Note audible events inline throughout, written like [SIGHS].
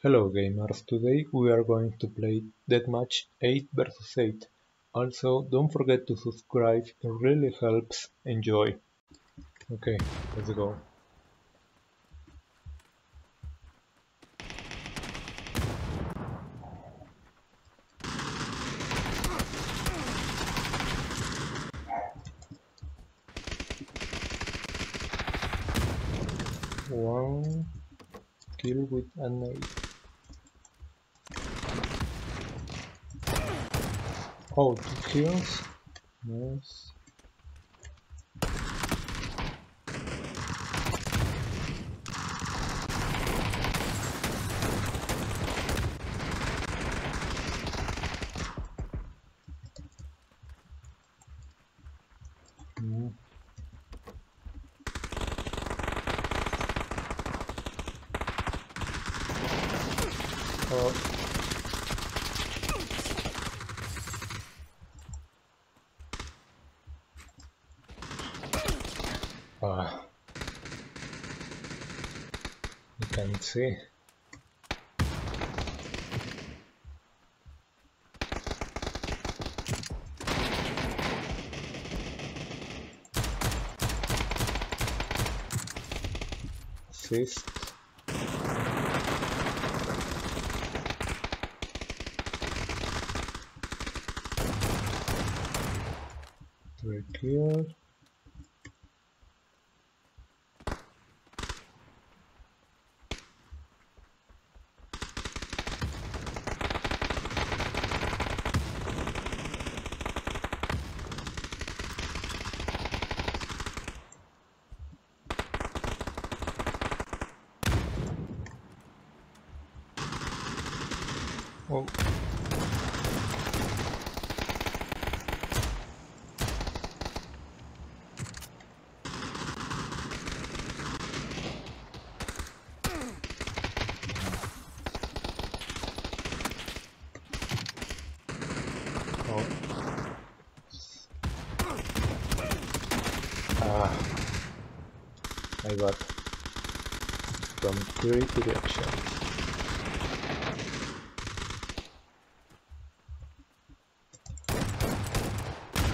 Hello gamers, today we are going to play Deathmatch 8 vs 8. Also, don't forget to subscribe, it really helps. Enjoy. Okay, let's go. One kill with an nade. Oh, two kills? Nice. Mm. Oh. Ah. You can see. Assist. Three kill. Oh. Ah. I got from three directions.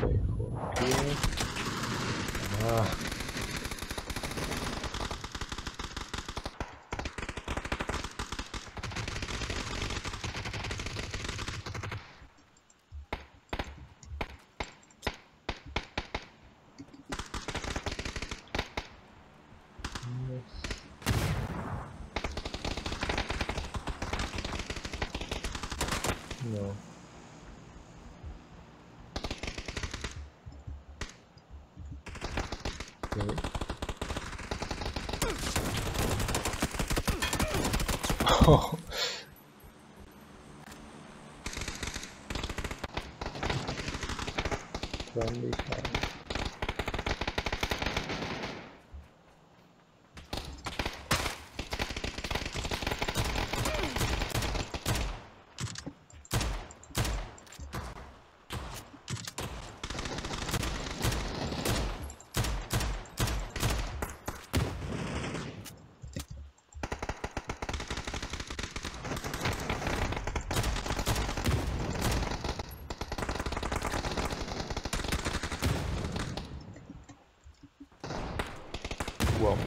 Okay, four here. Ah. Yes. No. Okay. Oh. Friendly fire. Wow.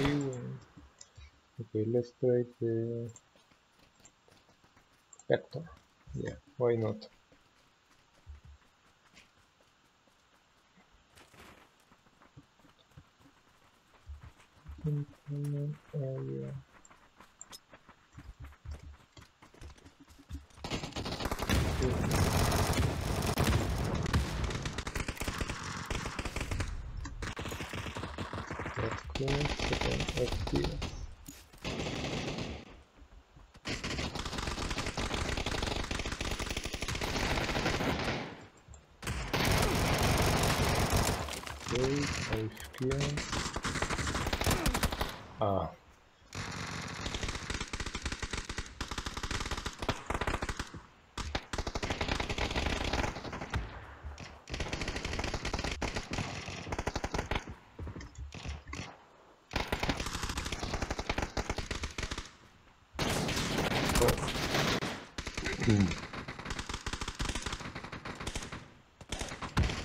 Ew. Okay, let's try the vector. Yeah, why not? Area. Kills. Ah.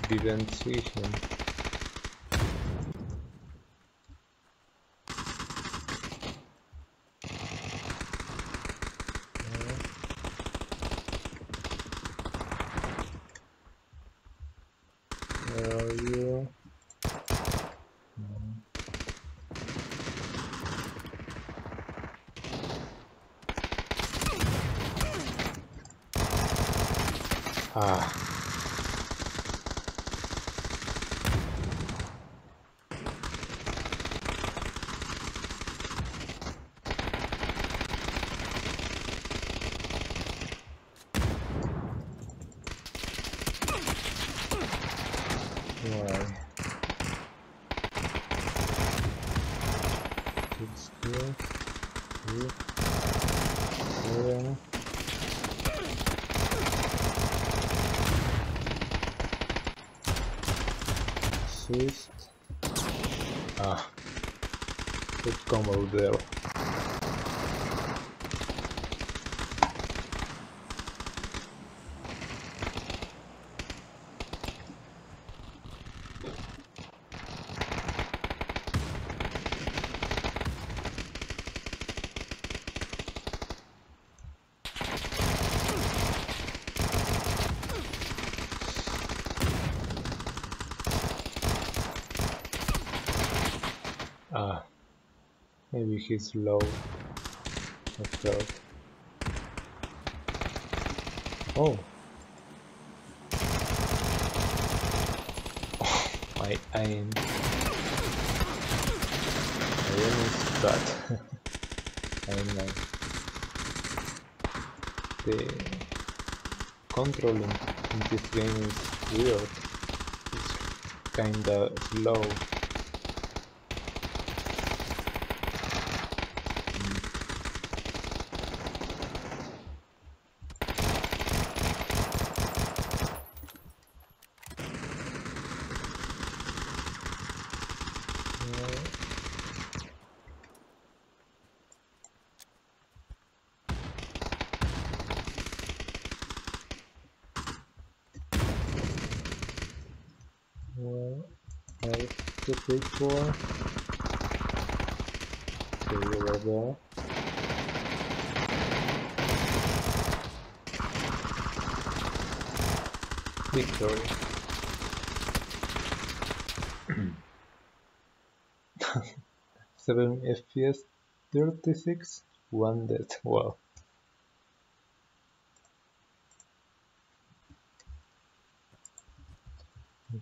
Didn't see. Where are you? Ah. Why? It's here, here, here. Assist. Ah, good combo there. Ah, maybe he's low of health. Oh. [SIGHS] My aim. I aim is [LAUGHS] I'm like The controlling in this game is weird. It's kinda slow. Well, I for. Okay, over there. Victory. Seven FPS, thirty-six, one dead. Wow.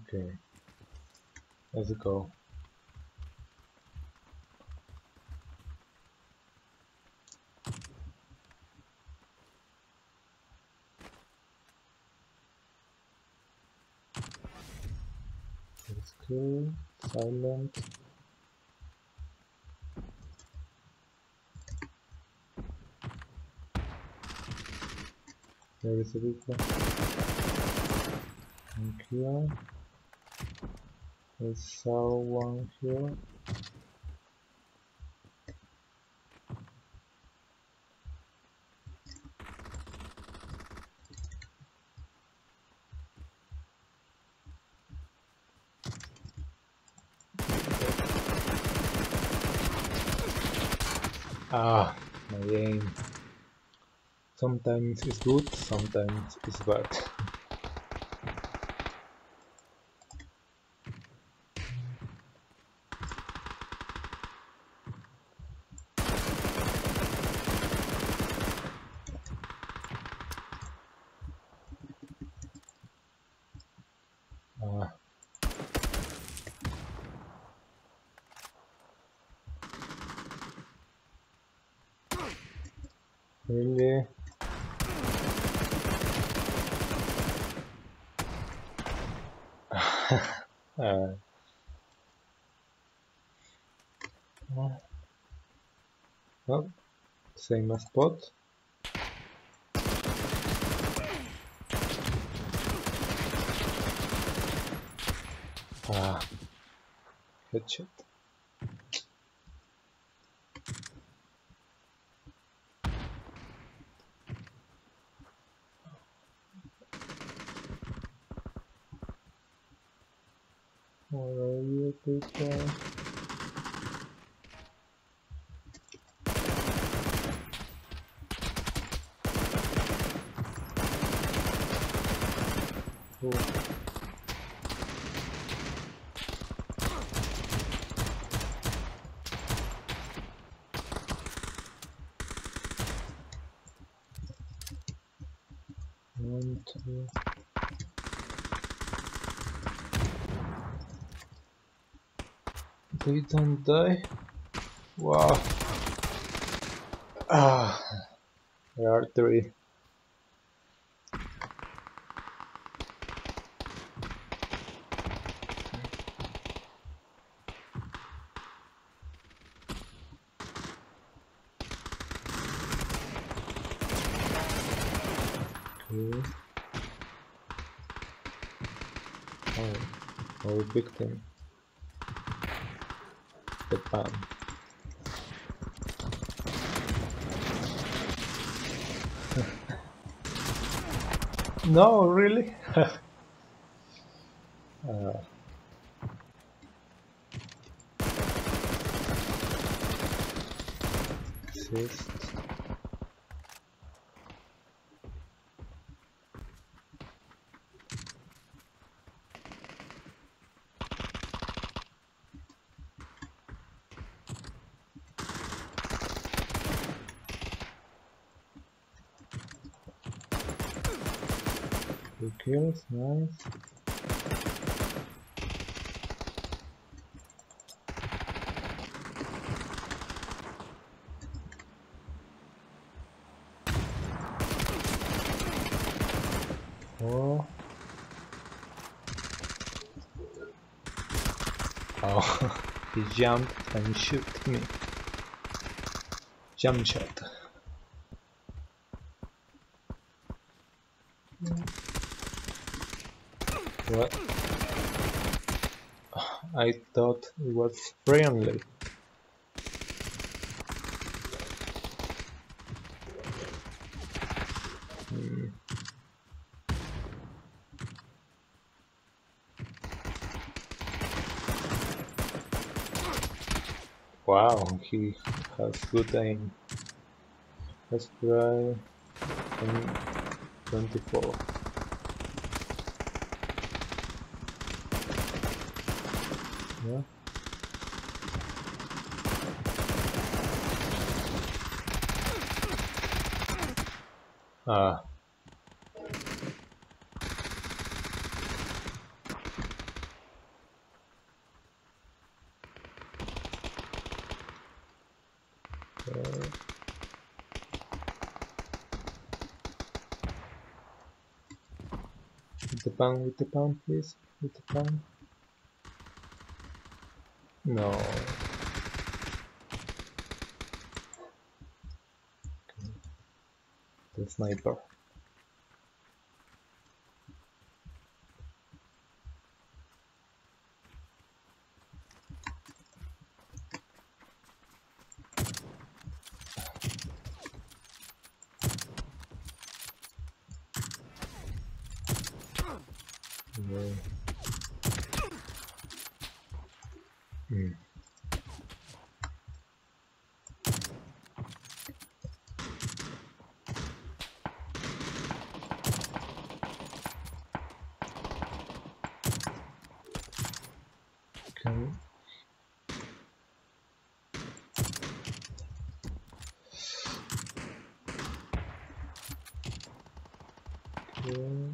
Okay, let's go. Let's. Silent. There is a big one. And here. I saw one here. Ah, my aim. Sometimes it's good, sometimes it's bad. [LAUGHS] Ele... é. [LAUGHS] é. No, mais spot. Ah, headshot. People. Ooh. One, two. They don't die? Wow. Ah, there are three. Oh, our victim. The [LAUGHS] pan. no, really? [LAUGHS] uh, assist. Two kills, nice. Oh. Oh, [LAUGHS] he jumped and shoot me. Jump shot. What? I thought it was friendly. Hmm. Wow, he has good aim. Let's try 24. Yeah. Ah. Okay. With the pan, with the pan, please. With the pan. No. Okay. The sniper. Hmm. Can okay.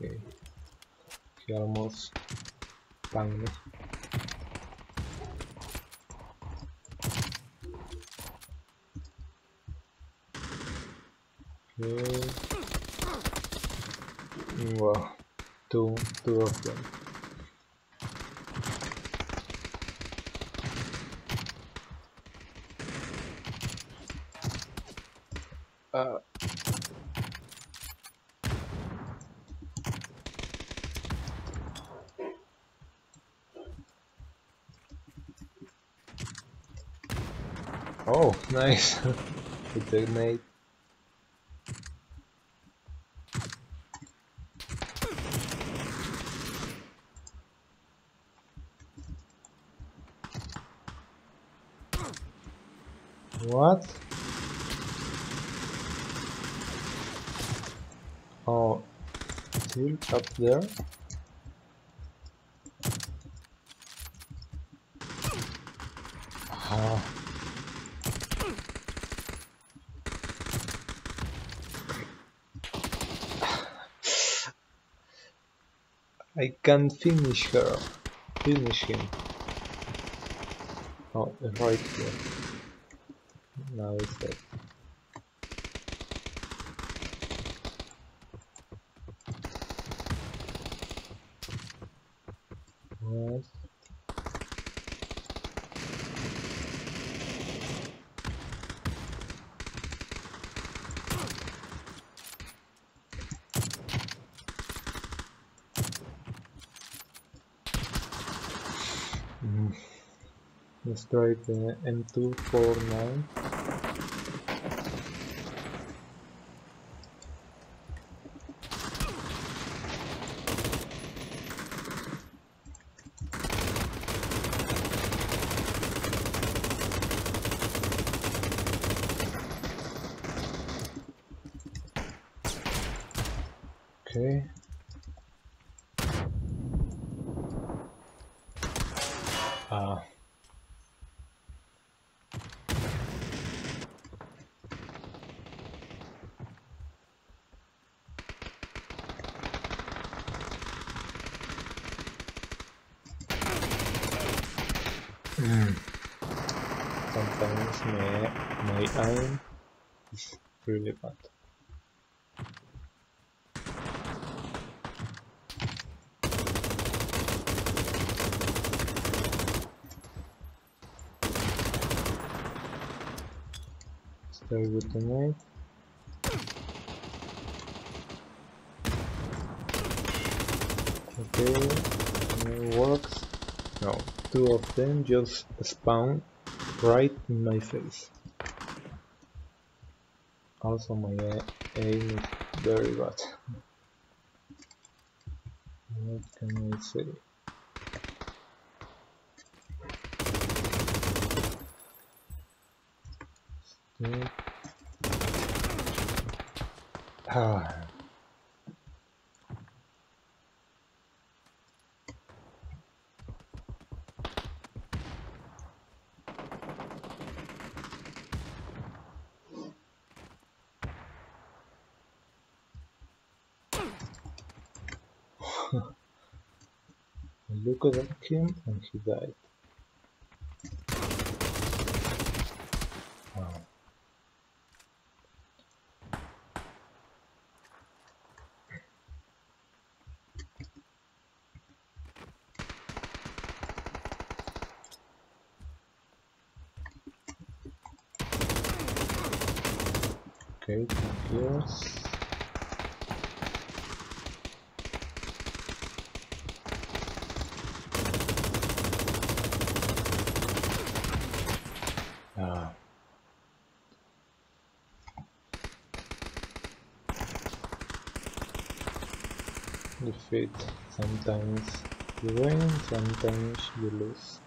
okay. He almost banged. Okay. Wow. Two, two of them. Uh, oh, [LAUGHS] nice. With the grenade. What? Oh, still up there? Ah. I can finish her. Finish him. Oh, right here. Now it's dead. Yes. Mm. Destroyed the M249. Okay. Ah. Mm. Sometimes my, my aim is really bad. With the. Okay, it works. No, two of them just spawn right in my face. Also my aim is very bad. What can I say? [SIGHS] I looked at him and he died. Wow. Okay, heals. Ah. Defeat. Sometimes you win, sometimes you lose.